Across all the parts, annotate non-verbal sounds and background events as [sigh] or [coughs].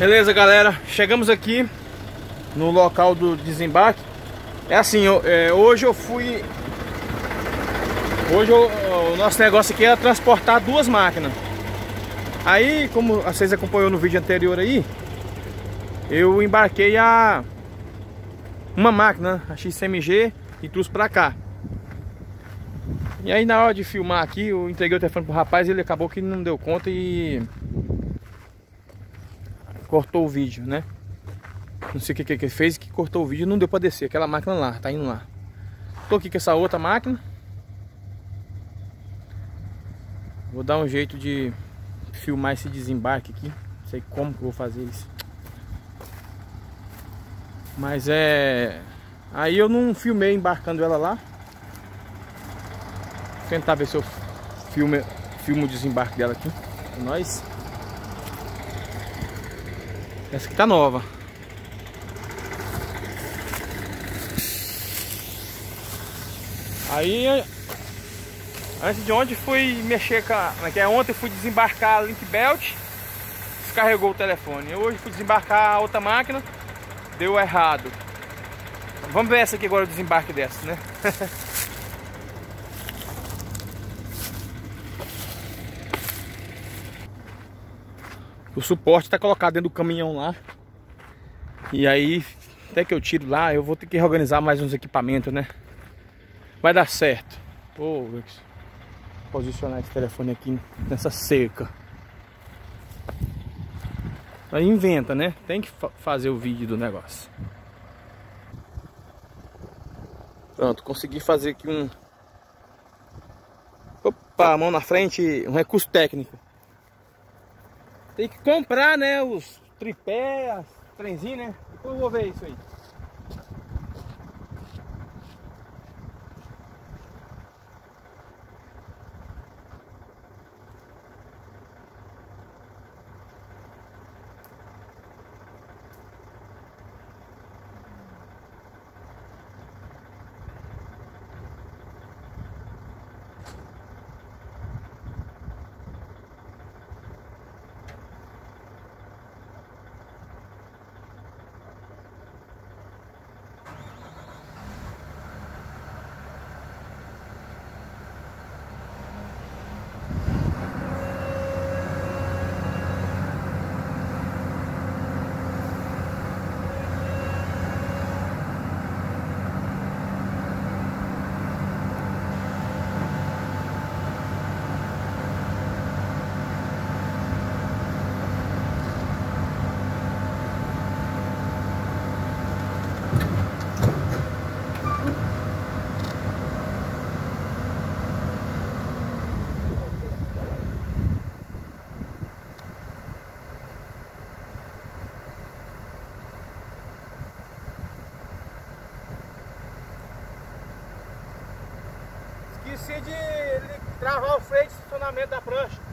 Beleza, galera. Chegamos aqui no local do desembarque. É assim, eu, é, hoje eu fui... Hoje eu, o nosso negócio aqui é transportar duas máquinas. Aí, como vocês acompanhou no vídeo anterior aí, eu embarquei a uma máquina, a XMG, e trouxe pra cá. E aí na hora de filmar aqui, eu entreguei o telefone pro rapaz ele acabou que não deu conta e cortou o vídeo, né? Não sei o que, que ele fez que cortou o vídeo não deu pra descer. Aquela máquina lá, tá indo lá. Tô aqui com essa outra máquina. Vou dar um jeito de filmar esse desembarque aqui. Não sei como que eu vou fazer isso. Mas é... Aí eu não filmei embarcando ela lá. Vou tentar ver se eu filme, filmo o desembarque dela aqui. Com nós. Essa aqui tá nova. Aí, antes de ontem fui mexer com a... É, é ontem fui desembarcar a link belt, descarregou o telefone. Hoje fui desembarcar a outra máquina, deu errado. Vamos ver essa aqui agora, o desembarque dessa, né? [laughs] o suporte está colocado dentro do caminhão lá. E aí, até que eu tiro lá, eu vou ter que reorganizar mais uns equipamentos, né? Vai dar certo. Vou posicionar esse telefone aqui nessa cerca. Aí inventa, né? Tem que fazer o vídeo do negócio. Pronto, consegui fazer aqui um... Opa, mão na frente, um recurso técnico. Tem que comprar, né, os tripés, trenzinho, né? Depois eu vou ver isso aí. Esqueci de travar o freio de funcionamento da prancha.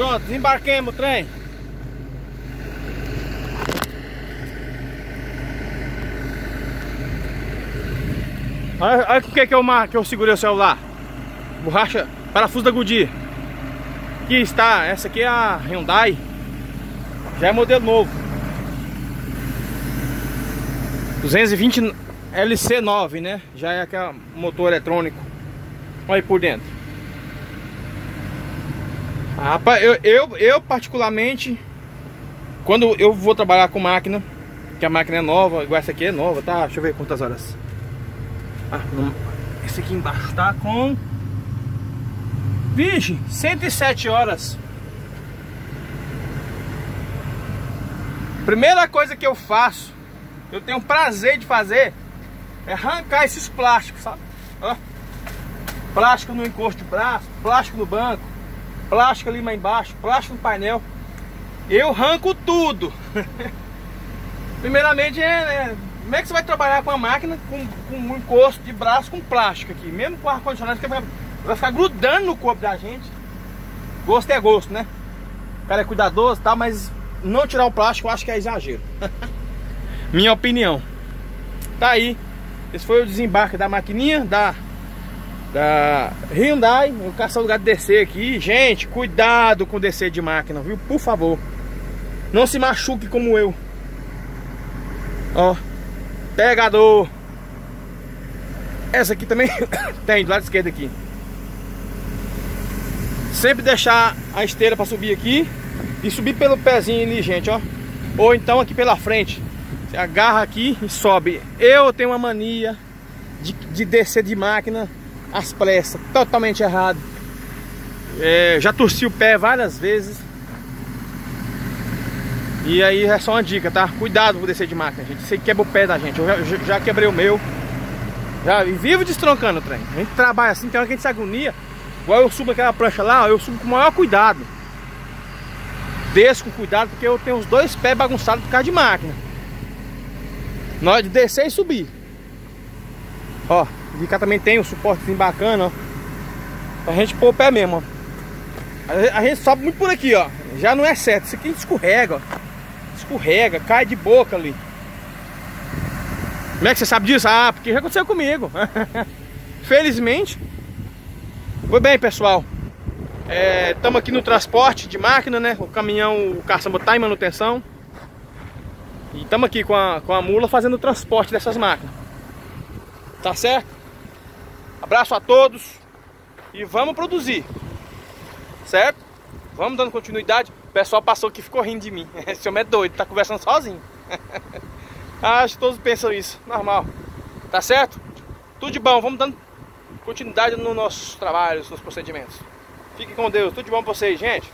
Pronto, desembarquemos o trem. Olha, olha o que, que, eu, que eu segurei o celular. Borracha, parafuso da Goodyear. Aqui está, essa aqui é a Hyundai. Já é modelo novo. 220 LC9, né? Já é aquele motor eletrônico. Olha aí por dentro. Rapaz, eu, eu, eu particularmente, quando eu vou trabalhar com máquina, que a máquina é nova, igual essa aqui é nova, tá? Deixa eu ver quantas horas. Ah, não, esse aqui embaixo tá com... Vixe, 107 horas. Primeira coisa que eu faço, eu tenho prazer de fazer, é arrancar esses plásticos, sabe? Ó, plástico no encosto de braço, plástico no banco, plástico ali mais embaixo, plástico no painel. Eu arranco tudo. [laughs] Primeiramente, é, é, como é que você vai trabalhar com a máquina com, com um encosto de braço com plástico aqui? Mesmo com ar-condicionado, vai, vai ficar grudando no corpo da gente. Gosto é gosto, né? O cara é cuidadoso e tal, mas não tirar o plástico eu acho que é exagero. [laughs] Minha opinião. Tá aí. Esse foi o desembarque da maquininha da da Hyundai. O lugar de descer aqui. Gente, cuidado com descer de máquina, viu? Por favor. Não se machuque como eu. Ó. Pegador. Essa aqui também [coughs] tem, do lado esquerdo aqui. Sempre deixar a esteira para subir aqui. E subir pelo pezinho ali, gente, ó. Ou então aqui pela frente. Você agarra aqui e sobe. Eu tenho uma mania de, de descer de máquina as pressas, totalmente errado. É, já torci o pé várias vezes. E aí é só uma dica, tá? Cuidado com descer de máquina, gente. Você quebra o pé da gente. Eu já, já quebrei o meu. Já vivo destroncando o trem. A gente trabalha assim, tem hora que a gente se agonia. Igual eu subo aquela prancha lá, eu subo com o maior cuidado. Desço com cuidado, porque eu tenho os dois pés bagunçados por causa de máquina. Na hora de descer e subir. Ó, e cá também tem um suportezinho bacana, ó. Pra gente pôr o pé mesmo, ó. A gente sobe muito por aqui, ó. Já não é certo. Isso aqui escorrega, ó. Escorrega, cai de boca ali. Como é que você sabe disso? Ah, porque já aconteceu comigo. [laughs] Felizmente. Foi bem, pessoal. Estamos é, aqui no transporte de máquina, né? O caminhão, o caçamba tá em manutenção. E estamos aqui com a, com a mula fazendo o transporte dessas máquinas. Tá certo? Abraço a todos e vamos produzir. Certo? Vamos dando continuidade. O pessoal passou que ficou rindo de mim. [laughs] Esse homem é doido, tá conversando sozinho. [laughs] Acho que todos pensam isso. Normal. Tá certo? Tudo de bom. Vamos dando continuidade nos nossos trabalhos, nos procedimentos. Fique com Deus. Tudo de bom pra vocês, gente.